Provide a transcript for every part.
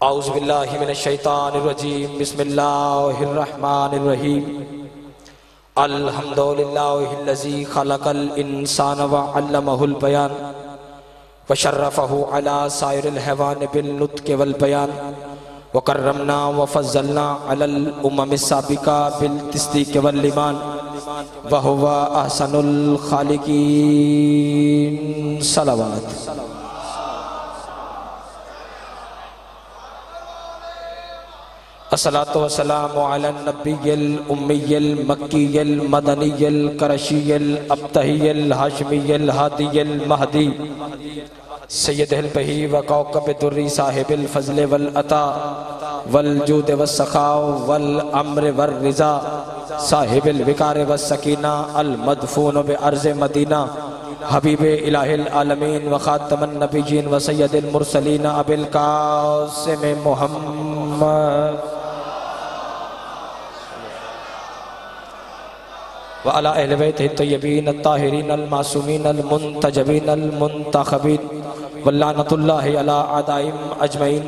اعوذ باللہ من الشیطان الرجیم، بسم اللہ الرحمن الرحیم۔ الحمدللہ الذی خلق الانسان وعلمہ البیان وشرفہ علی سائر الحیوان بالنطق والبیان وکرمنا وفضلنا علی الامم السابقہ بالتصدیق واللیمان وہو احسن الخالقین۔ صلوات۔ الصلاة والسلام على النبي الأمي المكي المدني الكرشي الأبتهي الهاشمي الهادي المهدي سید البہی وقوقب الدری صاحب الفضل والعطا والجود والسخاء والعمر والرضا صاحب الوقار والسکینہ المدفون بعرض مدینہ حبیب الہ العالمین وخاتم النبیین وسید المرسلین ابی القاسم محمد وعلى أهل بيته الطيبين الطاهرين المعصومين المنتجبين المنتخبين واللعنة الله على أعدائهم أجمعين.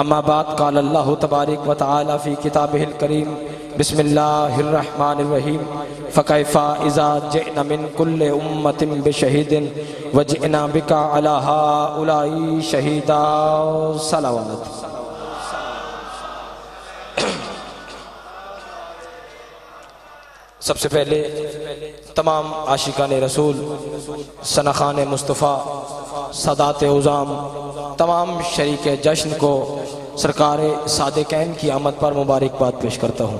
أما بعد قال الله تبارك وتعالى في كتابه الكريم بسم الله الرحمن الرحيم. فكيف إذا جئنا من كل أمة بشهيد وجئنا بك على هؤلاء شهيدا؟ صلوات. سب سے پہلے تمام عاشقان رسول، سنخان مصطفیٰ صدات عظام، تمام شریک جشن کو سرکار صادقین کی آمد پر مبارکباد پیش کرتا ہوں۔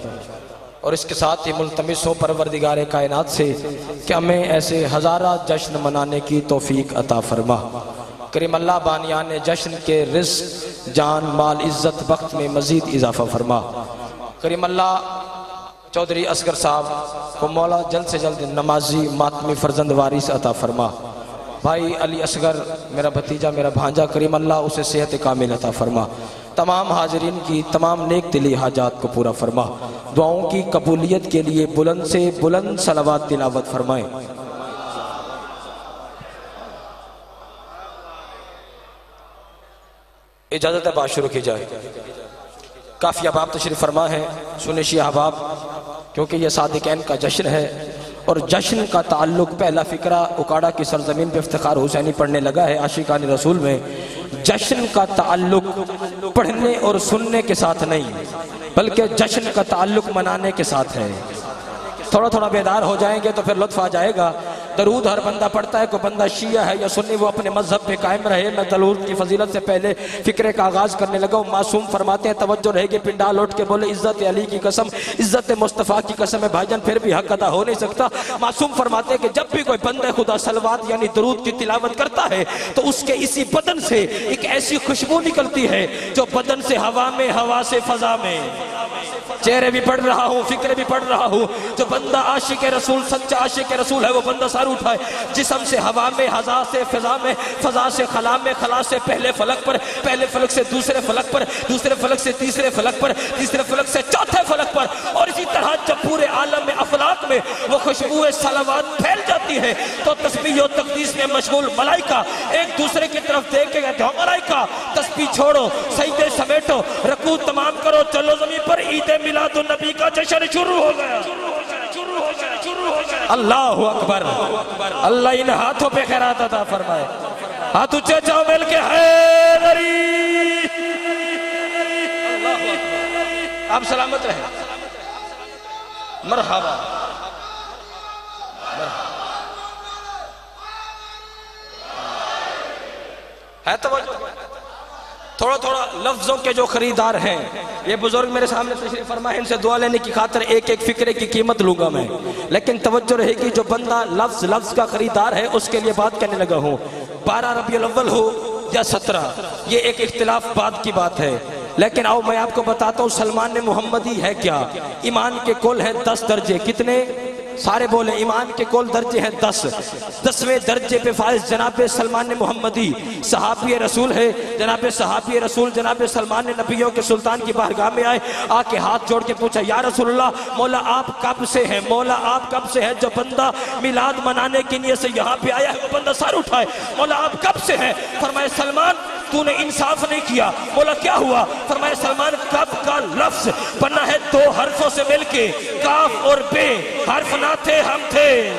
اور اس کے ساتھ ہی ملتمس ہوں پروردگار کائنات سے کہ ہمیں ایسے ہزارہ جشن منانے کی توفیق عطا فرما۔ کریم اللہ بانیان جشن کے رزق، جان، مال، عزت، وقت میں مزید اضافہ فرما۔ کریم اللہ چودھری اسگر صاحب کو مولا جلد سے جلد نمازی ماتمی فرزند وارث عطا فرما۔ بھائی علی اسگر میرا بھتیجا، میرا بھانجا، کریم اللہ، اسے صحت کامل عطا فرما۔ تمام حاضرین کی تمام نیک دلی حاجات کو پورا فرما۔ دعاؤں کی قبولیت کے لیے بلند سے بلند صلوات تلاوت فرمائیں اجازت ہے، بات شروع کی جائے۔ کافی احباب تشریف فرما ہے۔ سنشی احباب کیونکہ یہ صادقین کا جشن ہے اور جشن کا تعلق پہلا فکرہ اکاڑا کی سرزمین پہ افتخار حسینی پڑھنے لگا ہے، عاشقان رسول میں۔ جشن کا تعلق پڑھنے اور سننے کے ساتھ نہیں، بلکہ جشن کا تعلق منانے کے ساتھ ہے۔ تھوڑا تھوڑا بیدار ہو جائیں گے تو پھر لطف آ جائے گا۔ درود ہر بندہ پڑھتا ہے، کوئی بندہ شیعہ ہے یا سنی، وہ اپنے مذہب پہ قائم رہے۔ میں درود کی فضیلت سے پہلے فکرے کا آغاز کرنے لگا وہ معصوم فرماتے ہیں، توجہ رہے گی، پنڈال اٹھ کے بولے، عزت علی کی قسم، عزت مصطفیٰ کی قسم ہے۔ بھائی جان، پھر بھی حق ادا ہو نہیں سکتا۔ معصوم فرماتے ہیں کہ جب بھی کوئی بندہ خدا سلوات یعنی درود کی تلاوت کرتا ہے تو اس کے اسی بدن سے ایک ایسی خوشبو نکلتی ہے جو بدن سے ہوا میں، ہوا سے فضا میں۔ چہرے بھی پڑھ رہا ہوں فکرے بھی پڑھ رہا ہوں۔ جو بندہ عاشق رسول سچا عاشق رسول ہے، وہ بندہ سار اٹھائے۔ جسم سے ہوا میں ہزا سے، فضا میں، فضا سے، خلا میں، خلا سے، پہلے فلک پر، پہلے فلک سے دوسرے فلک پر، دوسرے فلک سے تیسرے فلک پر، تیسرے فلک سے چوتھے فلک پر۔ اور اسی طرح جب پورے عالم میں افلاق میں وہ خوشبو سلوات پھیل جاتی ہے۔ تو تسبیح و تقدیس میں مشغول ملائکہ ایک دوسرے کی طرف دیکھ کے کہتے ہیں ملائکہ تسبیح چھوڑو، سجدے سمیٹو، رکوع تمام کرو، چلو زمین پر عید میلاد النبی کا جشن شروع ہو گیا۔ اللہ اکبر۔ اللہ ان ہاتھوں پہ خیرات عطا فرمائے۔ ہاتھ اچھے جاؤ مل کے حیدری۔ آپ سلامت رہے مرحبا. ہے توجہ؟ تھوڑا تھوڑا لفظوں کے جو خریدار ہیں، یہ بزرگ میرے سامنے تشریف فرمائے، ان سے دعا لینے کی خاطر ایک ایک فکرے کی قیمت لوں گا میں۔ لیکن توجہ رہے گی، جو بندہ لفظ لفظ کا خریدار ہے، اس کے لیے بات کہنے لگا ہوں۔ بارہ ربیع الاول ہو یا سترہ، یہ ایک اختلاف بات کی بات ہے۔ لیکن آؤ میں آپ کو بتاتا ہوں، سلمان محمدی ہے کیا؟ ایمان کے کل ہیں دس درجے۔ کتنے؟ سارے بولے ایمان کے کول درجے ہیں دس۔ دسویں درجے پہ فائز جناب سلمان محمدی۔ صحابی رسول ہے جناب صحابی رسول، جناب سلمان نبیوں کے سلطان کی بارگاہ میں آئے۔ آ کے ہاتھ جوڑ کے پوچھا، یا رسول اللہ، مولا آپ کب سے ہیں؟ مولا آپ کب سے ہیں جو بندہ میلاد منانے کی نیت سے یہاں پہ آیا ہے؟ وہ بندہ سار اٹھائے، مولا آپ کب سے ہیں؟ فرمائے، سلمان تو نے انصاف نہیں کیا۔ بولا، کیا ہوا؟ فرمایا، سلمان، کب کا لفظ بنا ہے دو حرفوں سے مل کے؟ کاف اور بے۔ حرف نہ تھے، ہم تھے۔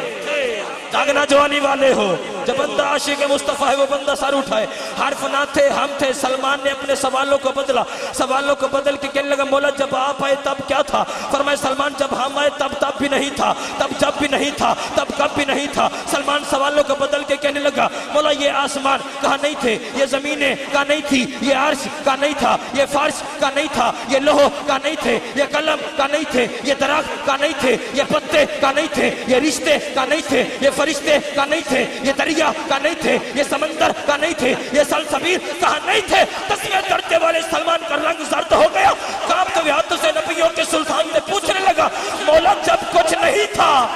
جاگنا جوانی والے ہو۔ جب بندہ عاشق مصطفیٰ ہے وہ بندہ سر اٹھائے حرف نہ تھے ہم تھے سلمان نے اپنے سوالوں کو بدلا سوالوں کو بدل کے کہنے لگا مولا جب آپ آئے تب کیا تھا فرمائے سلمان جب ہم آئے تب تب بھی نہیں تھا تب جب بھی نہیں تھا تب کب بھی نہیں تھا سلمان سوالوں کو بدل کے کہنے لگا مولا یہ آسمان کہاں نہیں تھے یہ زمینیں کہاں نہیں تھی یہ عرش کہاں نہیں تھا یہ فرش کہاں نہیں تھا یہ لوہ کہاں نہیں تھے یہ قلم کہاں نہیں تھے یہ درخت کہاں نہیں تھے یہ پتے کہاں نہیں تھے یہ رشتے کہاں نہیں تھے یہ فرشتے کہاں نہیں تھے یہ طریقے دریا کہاں نہیں تھے، یہ سمندر کہاں نہیں تھے، یہ سلسبیر کہاں نہیں تھے۔ تسمیہ کرتے والے سلمان کا رنگ زرد ہو گیا۔ کامت ویاتوں سے نبیوں کے سلطان نے پوچھنے لگا، مولا جب کچھ نہیں تھا،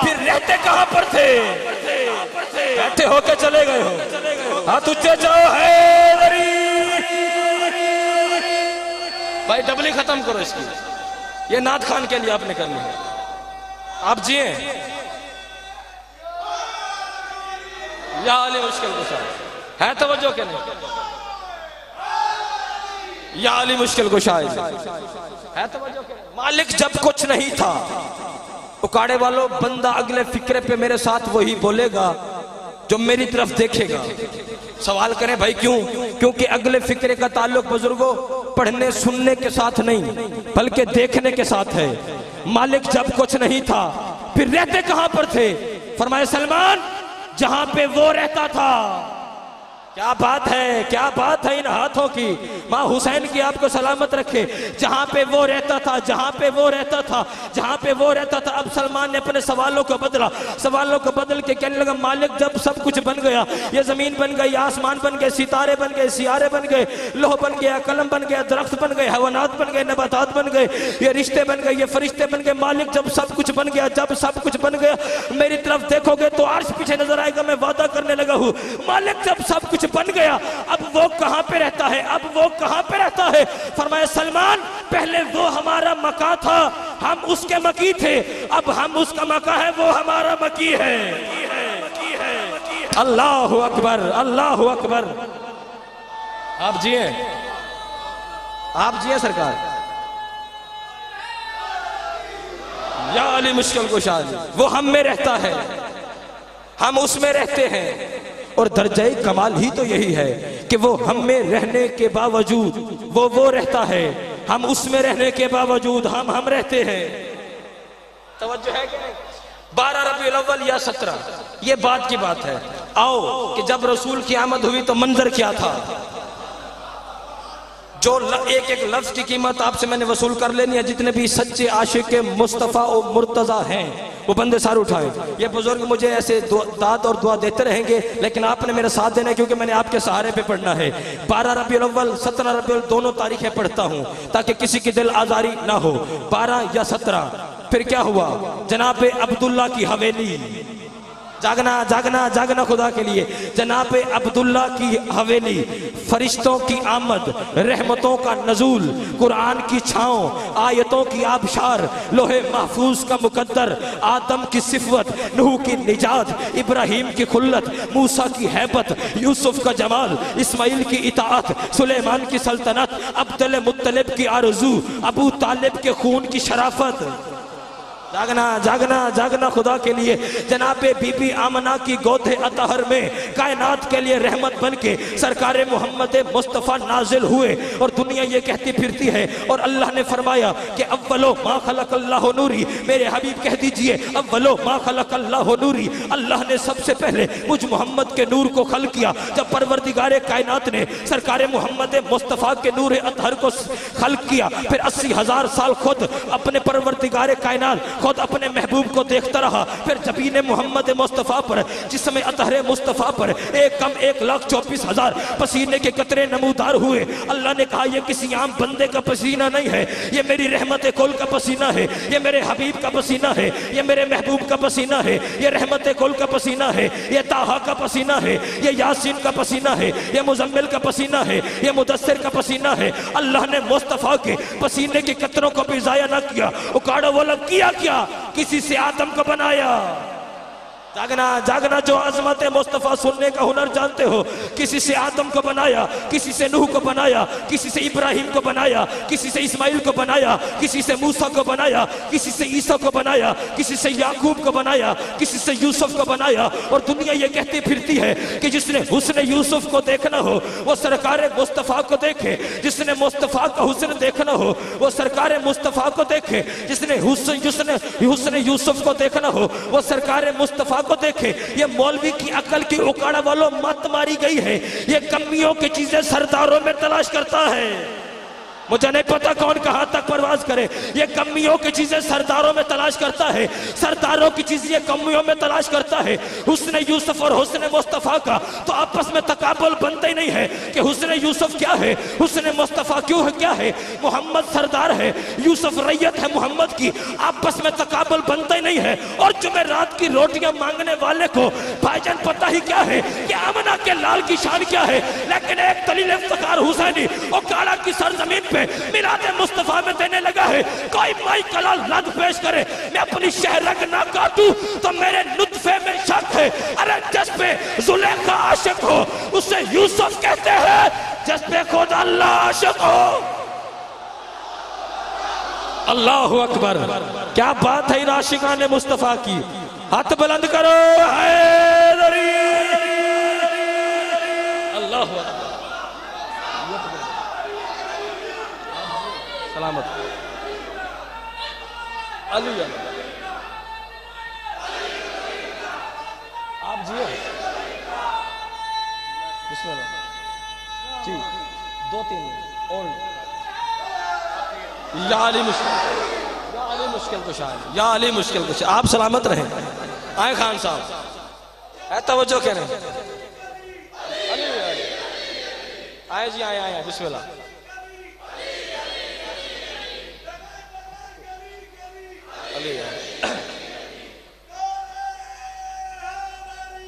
پھر رہتے کہاں پر تھے؟ بیٹھے ہو کے چلے گئے ہو۔ ہاتھ اچھے جاؤ حیدری بھائی ڈبلی ختم کرو اس کی۔ یہ ناد خان کے لیے آپ نے کرنی ہے۔ آپ جیئیں۔ یا علی مشکل کشا ہے توجہ کے نہیں یا علی مشکل کشا ہے توجہ کے مالک جب کچھ نہیں تھا، اکاڑے والوں بندہ اگلے فکرے پہ میرے ساتھ وہی بولے گا جو میری طرف دیکھے گا۔ سوال کریں بھائی کیوں؟ کیونکہ اگلے فکرے کا تعلق بزرگوں پڑھنے، سننے کے ساتھ نہیں، بلکہ دیکھنے کے ساتھ ہے۔ مالک جب کچھ نہیں تھا، پھر رہتے کہاں پر تھے؟ فرمائے سلمان جہاں پہ وہ رہتا تھا۔ کیا بات ہے؟ کیا بات ہے ان ہاتھوں کی؟ ماں حسین کی آپ کو سلامت رکھے۔ جہاں پہ وہ رہتا تھا، جہاں پہ وہ رہتا تھا، جہاں پہ وہ رہتا تھا، اب سلمان نے اپنے سوالوں کو بدلا۔ سوالوں کو بدل کے کہنے لگا، مالک جب سب کچھ بن گیا، یہ زمین بن گئی، آسمان بن گئے، ستارے بن گئے، سیارے بن گئے، لوہ بن گیا، قلم بن گیا، درخت بن گئے، حیوانات بن گئے، نباتات بن گئے، یہ رشتے بن گئے، یہ فرشتے بن گئے۔ مالک جب سب کچھ بن گیا، جب سب کچھ بن گیا، میری طرف دیکھو گے تو عرش پیچھے نظر آئے گا، میں وعدہ کرنے لگا ہوں۔ مالک جب سب کچھ بن گیا۔ اب وہ کہاں پہ رہتا ہے؟ اب وہ کہاں پہ رہتا ہے؟ فرمایا سلمان پہلے وہ ہمارا مکہ تھا۔ ہم اس کے مکی تھے۔ اب ہم اس کا مکہ ہے وہ ہمارا مکی ہے۔ اللہ اکبر اللہ اکبر۔ آپ جیئے آپ جیئے سرکار۔ یا علی مشکل کو شاہ وہ ہم میں رہتا ہے۔ ہم اس میں رہتے ہیں۔ اور درجہ کمال ہی تو یہی ہے کہ وہ ہم میں رہنے کے باوجود وہ وہ رہتا ہے۔ ہم اس میں رہنے کے باوجود ہم ہم رہتے ہیں۔ توجہ ہے کہ نہیں؟ بارہ ربی الاول یا سترہ، یہ بات کی بات ہے۔ آؤ کہ جب رسول کی آمد ہوئی تو منظر کیا تھا؟ جو ایک ایک لفظ کی قیمت آپ سے میں نے وصول کر لینی ہے، جتنے بھی سچے عاشق مرتضی و مرتضی ہیں، وہ بندے سار اٹھائے۔ یہ بزرگ مجھے ایسے داد اور دعا دیتے رہیں گے، لیکن آپ نے میرا ساتھ دینا ہے کیونکہ میں نے آپ کے سہارے پہ پڑھنا ہے۔ بارہ ربی الاول، سترہ ربی الاول، دونوں تاریخیں پڑھتا ہوں تاکہ کسی کی دل آزاری نہ ہو۔ بارہ یا سترہ، پھر کیا ہوا؟ جناب عبداللہ کی حویلی۔ جاگنا جاگنا جاگنا خدا کے لیے۔ جناب عبداللہ کی حویلی، فرشتوں کی آمد، رحمتوں کا نزول، قرآن کی چھاؤں، آیتوں کی آبشار، لوہے محفوظ کا مقدر، آدم کی صفت نوح کی نجات، ابراہیم کی خلت، موسیٰ کی حیبت، یوسف کا جمال، اسماعیل کی اطاعت، سلیمان کی سلطنت عبدال مطلب کی آرزو، ابو طالب کے خون کی شرافت۔ جاگنا جاگنا جاگنا خدا کے لیے۔ جناب بی بی آمنہ کی گود اتحر میں کائنات کے لیے رحمت بن کے سرکار محمد مصطفیٰ نازل ہوئے۔ اور دنیا یہ کہتی پھرتی ہے، اور اللہ نے فرمایا کہ اولو ما خلق اللہ نوری۔ میرے حبیب کہہ دیجیے، اولو ما خلق اللہ نوری۔ اللہ نے سب سے پہلے مجھ محمد کے نور کو خلق کیا۔ جب پروردگار کائنات نے سرکار محمد مصطفیٰ کے نور اتحر کو خلق کیا، پھر اسی ہزار سال خود اپنے پروردگار کائنات خود اپنے محبوب کو دیکھتا رہا۔ پھر جبین محمد مصطفیٰ پر، جسم اطہر مصطفیٰ پر ایک کم ایک لاکھ چوبیس ہزار پسینے کے قطرے نمودار ہوئے۔ اللہ نے کہا، یہ کسی عام بندے کا پسینہ نہیں ہے۔ یہ میری رحمت کل کا پسینہ ہے۔ یہ میرے حبیب کا پسینہ ہے۔ یہ میرے محبوب کا پسینہ ہے۔ یہ رحمت کل کا پسینہ ہے۔ یہ تاہا کا پسینہ ہے۔ یہ یاسین کا پسینہ ہے۔ یہ مزمل کا پسینہ ہے۔ یہ مدثر کا پسینہ ہے۔ اللہ نے مصطفیٰ کے پسینے کے قطروں کو بھی ضائع نہ کیا۔ اکاڑا وہ لگ کیا کیا؟ کیا کسی سے آدم کو بنایا۔ جاگنا جاگنا جو عظمت مصطفیٰ سننے کا ہنر جانتے ہو، کسی سے آدم کو بنایا، کسی سے نوح کو بنایا، کسی سے ابراہیم کو بنایا، کسی سے اسماعیل کو بنایا، کسی سے موسیٰ کو بنایا، کسی سے عیسیٰ کو بنایا، کسی سے یعقوب کو بنایا، کسی سے یوسف کو بنایا، اور دنیا یہ کہتی پھرتی ہے کہ جس نے حسن یوسف کو دیکھنا ہو، وہ سرکار مصطفیٰ کو دیکھے، جس نے مصطفیٰ کا حسن دیکھنا ہو، وہ سرکار مصطفیٰ کو دیکھے، جس نے حسن حسن یوسف کو دیکھنا ہو، وہ سرکار مصطفیٰ کو دیکھے، یہ مولوی کی عقل کی اکاڑا والوں مت ماری گئی ہے۔ یہ کمیوں کی چیزیں سرداروں میں تلاش کرتا ہے۔ مجھے نہیں پتا کون کہاں تک پرواز کرے۔ یہ کمیوں کی چیزیں سرداروں میں تلاش کرتا ہے۔ سرداروں کی چیزیں کمیوں میں تلاش کرتا ہے۔ حسن یوسف اور حسن مصطفیٰ کا تو آپس میں تقابل بنتا ہی نہیں ہے کہ حسن یوسف کیا ہے، حسن مصطفیٰ کیوں ہے، کیا ہے۔ محمد سردار ہے، یوسف ریت ہے محمد کی، آپس میں تقابل بنتا ہی نہیں ہے۔ اور جمعہ رات کی روٹیاں مانگنے والے کو، بھائی جان، پتہ ہی کیا ہے کہ آمنہ کے لال کی شان کیا ہے۔ لیکن ایک دلیل افتخار حسینی اور کالا کی سرزمین پہ میں میلاد مصطفیٰ میں دینے لگا ہے۔ کوئی مائی کلال لد پیش کرے، میں اپنی شہرک نہ کاتوں تو میرے نطفے میں شک ہے۔ ارے، جس پہ زلیخہ عاشق ہو، اسے یوسف کہتے ہیں، جس پہ خود اللہ عاشق ہو۔ اللہ اکبر، کیا بات ہے راشقان مصطفیٰ کی؟ ہاتھ بلند کرو۔ حیدری۔ اللہ سلامت۔ علی آپ جیو۔ بسم اللہ۔ جی۔ دو تین۔ اور۔ یا علی مشکل۔ یا علی مشکل کچھ آئے یا علی مشکل کچھ آپ سلامت رہیں۔ آئے خان صاحب۔ اے توجہ کہہ رہے ہیں۔ آئے جی آئے آئے بسم اللہ۔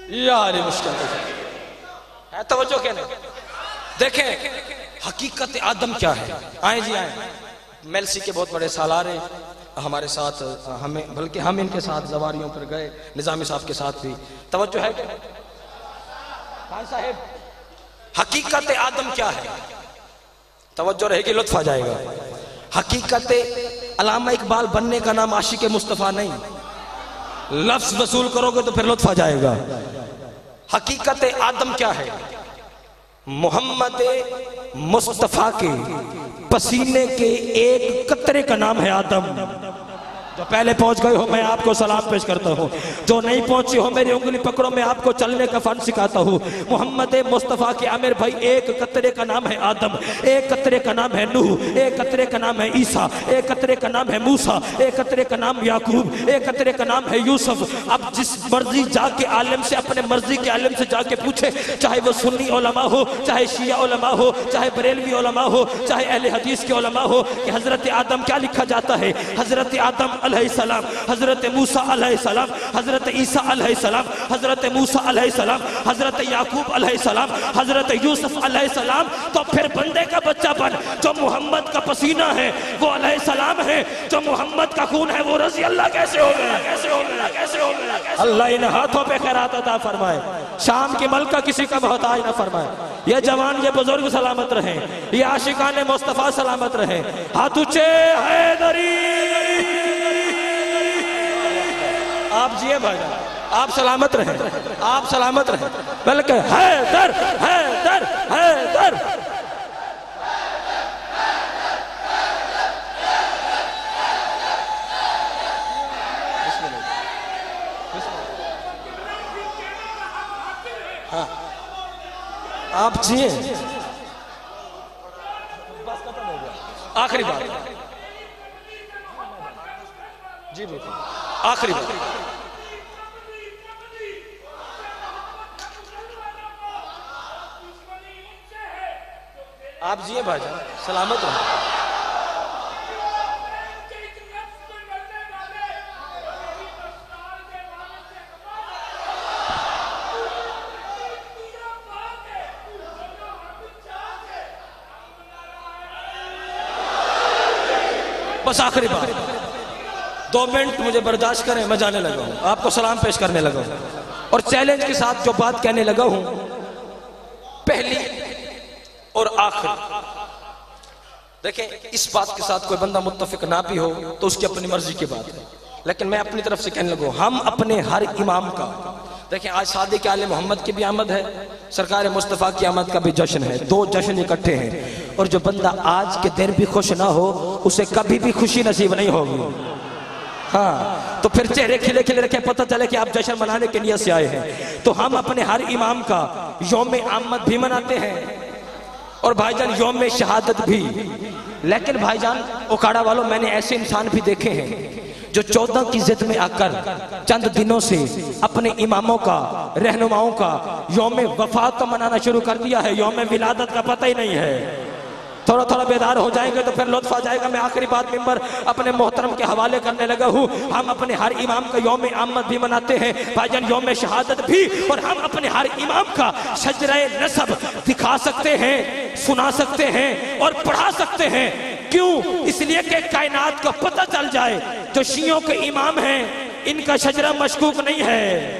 یاری مشکل کشا۔ ہے توجہ کہہ کہنے دیکھیں، حقیقت آدم کیا ہے؟ آئیں جی آئیں میلسی کے بہت بڑے سالارے ہمارے ساتھ، ہمیں، بلکہ ہم ان کے ساتھ زواریوں پر گئے نظامی صاحب کے ساتھ بھی۔ توجہ ہے؟ کہ صاحب، حقیقت آدم کیا ہے؟ توجہ رہے گی، لطف آ جائے گا۔ حقیقت علامہ اقبال بننے کا نام عاشق مصطفیٰ نہیں۔ لفظ وصول کرو گے تو پھر لطف آ جائے گا۔ حقیقت آدم کیا ہے؟ محمد مصطفیٰ کے پسینے کے ایک قطرے کا نام ہے آدم۔ جو پہلے پہنچ گئے ہو، میں آپ کو سلام پیش کرتا ہوں۔ جو نہیں پہنچی ہو، میری انگلی پکڑو، میں آپ کو چلنے کا فن سکھاتا ہوں۔ محمد مصطفیٰ کے عامر بھائی، ایک قطرے کا نام ہے آدم، ایک قطرے کا نام ہے نوح، ایک قطرے کا نام ہے عیسیٰ، ایک قطرے کا نام ہے موسیٰ، ایک قطرے کا نام یعقوب، ایک قطرے کا نام ہے یوسف۔ اب جس مرضی جا کے عالم سے، اپنے مرضی کے عالم سے جا کے پوچھے، چاہے وہ سنی علماء ہو، چاہے شیعہ علماء ہو، چاہے بریلوی علماء ہو، چاہے اہل حدیث کے علماء ہو، کہ حضرت آدم کیا لکھا جاتا ہے؟ حضرت آدم علیہ السلام، حضرت موسیٰ علیہ السلام، حضرت عیسیٰ علیہ السلام، حضرت موسیٰ علیہ السلام، حضرت یعقوب علیہ السلام، حضرت یوسف علیہ السلام۔ تو پھر بندے کا بچہ بن، جو محمد کا پسینہ ہے، وہ علیہ السلام ہے۔ جو محمد کا خون ہے، وہ رضی اللہ کیسے ہو گیا؟ اللہ ان ہاتھوں پہ خیرات عطا فرمائے۔ شام کی ملکہ کسی کا محتاج نہ فرمائے۔ یہ جوان، یہ بزرگ سلامت رہیں۔ یہ عاشقان مصطفیٰ سلامت رہیں۔ ہاتھ اچھے حیدری آپ جیے بھائی جان، آپ سلامت رہیں، آپ سلامت رہیں۔ بلکہ حیدر حیدر حیدر۔ ہاں۔ آپ جیے۔ آخری بات۔ جی بالکل۔ آخری بات۔ آپ جیے بھائی جان، سلامت رہے بس آخری بات۔ دو منٹ مجھے برداشت کریں، میں جانے لگا ہوں۔ آپ کو سلام پیش کرنے لگا ہوں۔ اور چیلنج کے ساتھ جو بات کہنے لگا ہوں، پہلی اور آخر۔ دیکھیں، اس بات کے ساتھ کوئی بندہ متفق نہ بھی ہو تو اس کی اپنی مرضی کی بات ہے۔ لیکن میں اپنی طرف سے کہنے لگا ہوں ہم اپنے ہر امام کا۔ دیکھیں، آج صادق آل محمد کی بھی آمد ہے، سرکار مصطفیٰ کی آمد کا بھی جشن ہے۔ دو جشن اکٹھے ہیں۔ اور جو بندہ آج کے دن بھی خوش نہ ہو، اسے کبھی بھی خوشی نصیب نہیں ہوگی۔ ہاں تو پھر چہرے کھلے کھلے رکھے پتہ چلے کہ آپ جشن منانے کے نیت سے آئے ہیں۔ تو ہم اپنے ہر امام کا یوم آمد بھی مناتے ہیں۔ اور بھائی جان، یوم شہادت بھی۔ لیکن بھائی جان، اکاڑا والوں، میں نے ایسے انسان بھی دیکھے ہیں جو چودہ کی زد میں آ کر چند دنوں سے اپنے اماموں کا، رہنماؤں کا یوم وفات تو منانا شروع کر دیا ہے۔ یوم ولادت کا پتہ ہی نہیں ہے۔ تھوڑا تھوڑا بیدار ہو جائیں گے تو پھر لطف آ جائے گا۔ میں آخری بات ممبر اپنے محترم کے حوالے کرنے لگا ہوں۔ ہم اپنے ہر امام کا یوم آمد بھی مناتے ہیں۔ بھائی جان، یوم شہادت بھی۔ اور ہم اپنے ہر امام کا شجرہ نصب دکھا سکتے ہیں، سنا سکتے ہیں اور پڑھا سکتے ہیں۔ کیوں؟ اس لیے کہ کائنات کو پتہ چل جائے۔ جو شیعوں کے امام ہیں، ان کا شجرہ مشکوک نہیں ہے۔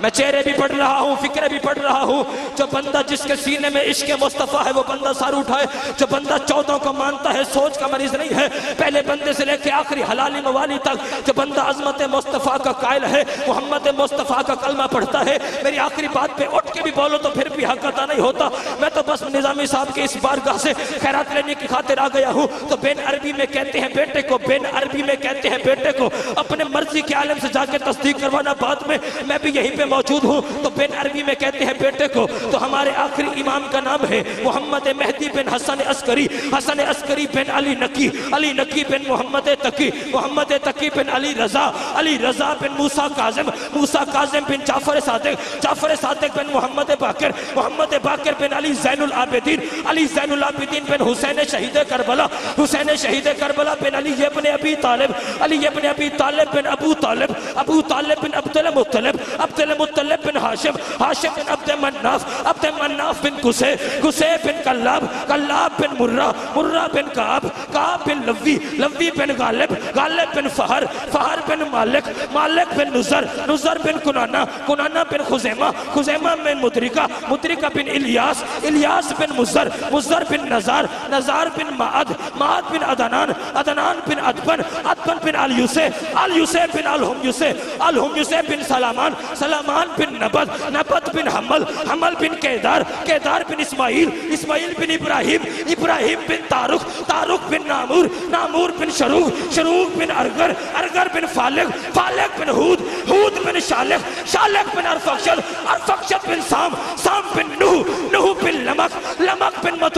میں چہرے بھی پڑھ رہا ہوں، فکرے بھی پڑھ رہا ہوں۔ جو بندہ جس کے سینے میں عشق مصطفیٰ ہے، وہ بندہ سار اٹھائے۔ جو بندہ چودوں کو مانتا ہے، سوچ کا مریض نہیں ہے۔ پہلے بندے سے لے کے آخری حلالی موالی تک جو بندہ عظمت مصطفیٰ کا قائل ہے، محمد مصطفیٰ کا کلمہ پڑھتا ہے۔ میری آخری بات پہ اٹھ کے بھی بولو تو پھر بھی حق عطا نہیں ہوتا۔ میں تو بس نظامی صاحب کے اس بارگاہ سے خیرات لینے کی خاطر آ گیا ہوں۔ تو بین عربی میں کہتے ہیں بیٹے کو، بین عربی میں کہتے ہیں بیٹے کو۔ اپنے مرضی کے عالم سے جا کے تصدیق کروانا بعد میں میں بھی یہیں پہ موجود ہوں تو بین عربی میں کہتے ہیں بیٹے کو، تو ہمارے آخری امام کا نام ہے محمد مہدی بن حسن اسکری حسن اسکری بن علی نکی علی نکی بن محمد تقی محمد تقی بن علی رضا علی رضا بن موسیٰ کاظم موسیٰ کاظم بن جعفر صادق جعفر صادق بن محمد باکر محمد باکر بن علی زین العابدین، علی زین العابدین بن حسین شہید کربلا، حسین شہید کربلا بن علی ابن ابی طالب، علی ابن ابی طالب بن ابو طالب ابو طالب بن عبد المطلب عبد المطلب بن حاشم حاشم بن عبد مناف عبد مناف بن قسے قسے بن کلاب کلاب بن مرہ مرہ بن کعب کعب بن لوی لوی بن غالب غالب بن فہر فہر بن مالک مالک بن نظر نظر بن کنانا کنانا بن خزیمہ خزیمہ بن مدرکہ مدرکہ بن الیاس الیاس بن مزر مزر بن نظار نظار بن معد معد بن ادنان ادنان بن ادبن ادبن بن آلیوسے آلیوسے بن الہمیوسے الہمیوسے بن سلامان سلامان بن نبت نبت بن حمل حمل بن قیدار قیدار بن اسماعیل اسماعیل بن ابراہیم ابراہیم بن تارک تارک بن نامور نامور بن شروع شروع بن ارگر ارگر بن فالق فالق بن حود حود بن شالق شالق بن ارفقشد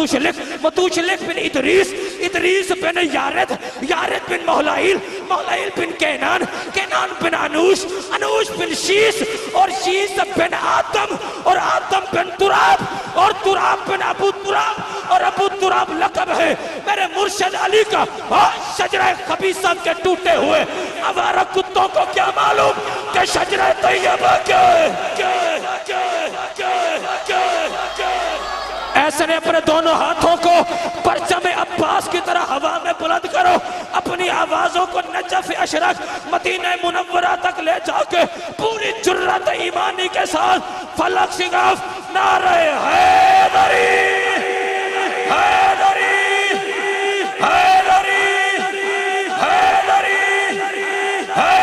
لمک بن متوشلک متوشلک بن ادریس ادریس بن یارد یارد بن مولائیل مولائیل بن کینان کینان بن انوش انوش بن شیس اور شیس بن آدم اور آدم بن تراب اور تراب بن ابو تراب اور ابو تراب لقب ہے میرے مرشد علی کا شجرہ خبیصہ کے ٹوٹے ہوئے ہمارا کتوں کو کیا معلوم کہ شجرہ طیبہ کیا ہے کیا ہے کیا ہے کیا ہے ایسے نے اپنے دونوں ہاتھوں کو پرچم اپاس کی طرح ہوا میں بلد کرو، اپنی آوازوں کو نجف اشرق مدینہ منورہ تک لے جا کے پوری جرت ایمانی کے ساتھ فلق شگاف نعرہ حیدری حیدری حیدری حیدری حیدری